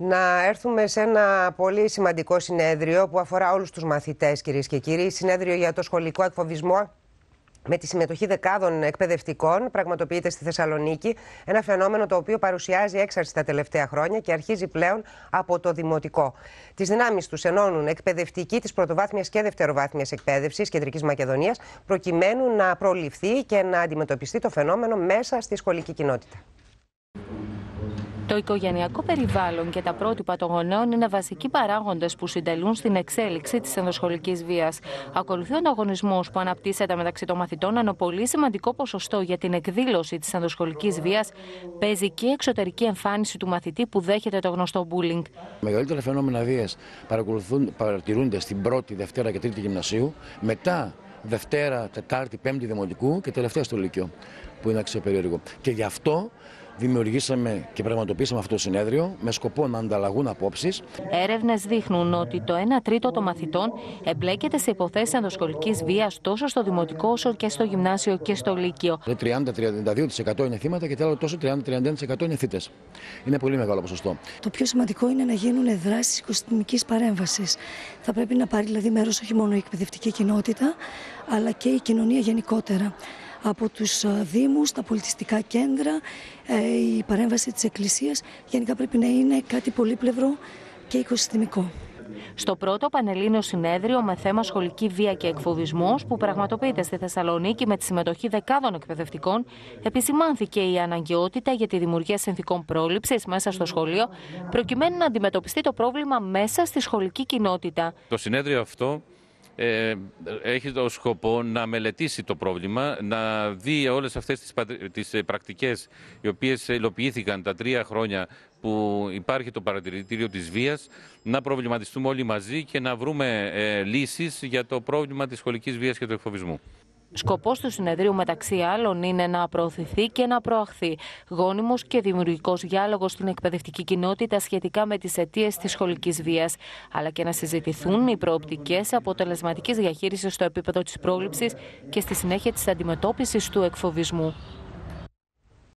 Να έρθουμε σε ένα πολύ σημαντικό συνέδριο που αφορά όλους τους μαθητές κυρίες και κύριοι. Συνέδριο για το σχολικό εκφοβισμό με τη συμμετοχή δεκάδων εκπαιδευτικών πραγματοποιείται στη Θεσσαλονίκη. Ένα φαινόμενο το οποίο παρουσιάζει έξαρση τα τελευταία χρόνια και αρχίζει πλέον από το δημοτικό. Τις δυνάμεις τους ενώνουν εκπαιδευτικοί της πρωτοβάθμιας και δευτεροβάθμιας εκπαίδευσης Κεντρικής Μακεδονίας, προκειμένου να προληφθεί και να αντιμετωπιστεί το φαινόμενο μέσα στη σχολική κοινότητα. Το οικογενειακό περιβάλλον και τα πρότυπα των γονέων είναι βασικοί παράγοντες που συντελούν στην εξέλιξη της ενδοσχολικής βίας. Ακολουθεί ο ανταγωνισμός που αναπτύσσεται μεταξύ των μαθητών, ενώ πολύ σημαντικό ποσοστό για την εκδήλωση της ενδοσχολικής βίας παίζει και η εξωτερική εμφάνιση του μαθητή που δέχεται το γνωστό bullying. Μεγαλύτερα φαινόμενα βίας παρατηρούνται στην πρώτη, Δευτέρα και Τρίτη Γυμνασίου, μετά Δευτέρα, Τετάρτη, Πέμπτη Δημοτικού και τελευταία στο Λύκειο, που είναι αξιοπερίεργο. Και γι' αυτό δημιουργήσαμε και πραγματοποιήσαμε αυτό το συνέδριο με σκοπό να ανταλλαγούν απόψεις. Έρευνες δείχνουν ότι το 1 τρίτο των μαθητών εμπλέκεται σε υποθέσεις ενδοσχολική βίας τόσο στο δημοτικό όσο και στο γυμνάσιο και στο λύκειο. 30-32% είναι θύματα και το τόσο 30-31% είναι θύτες. Είναι πολύ μεγάλο ποσοστό. Το πιο σημαντικό είναι να γίνουν δράσεις οικοσυστημικής παρέμβασης. Θα πρέπει να πάρει δηλαδή μέρος όχι μόνο η εκπαιδευτική κοινότητα, αλλά και η κοινωνία γενικότερα από τους ε, Δήμους, τα πολιτιστικά κέντρα, ε, η παρέμβαση της Εκκλησίας γενικά πρέπει να είναι κάτι πολύπλευρο και οικοσυστημικό. Στο πρώτο Πανελλήνιο Συνέδριο με θέμα σχολική βία και εκφοβισμός, που πραγματοποιείται στη Θεσσαλονίκη με τη συμμετοχή δεκάδων εκπαιδευτικών, επισημάνθηκε η αναγκαιότητα για τη δημιουργία συνθηκών πρόληψης μέσα στο σχολείο, προκειμένου να αντιμετωπιστεί το πρόβλημα μέσα στη σχολική κοινότητα. Το συνέδριο αυτό ε, έχει το σκοπό να μελετήσει το πρόβλημα, να δει όλες αυτές τις, τις ε, πρακτικές οι οποίες υλοποιήθηκαν τα τρία χρόνια που υπάρχει το παρατηρητήριο της βίας, να προβληματιστούμε όλοι μαζί και να βρούμε ε, λύσεις για το πρόβλημα της σχολικής βίας και του εκφοβισμού. Σκοπός του συνεδρίου, μεταξύ άλλων, είναι να προωθηθεί και να προαχθεί γόνιμος και δημιουργικός διάλογος στην εκπαιδευτική κοινότητα σχετικά με τις αιτίες της σχολικής βίας, αλλά και να συζητηθούν οι προοπτικές αποτελεσματικής διαχείρισης στο επίπεδο της πρόληψης και στη συνέχεια της αντιμετώπισης του εκφοβισμού.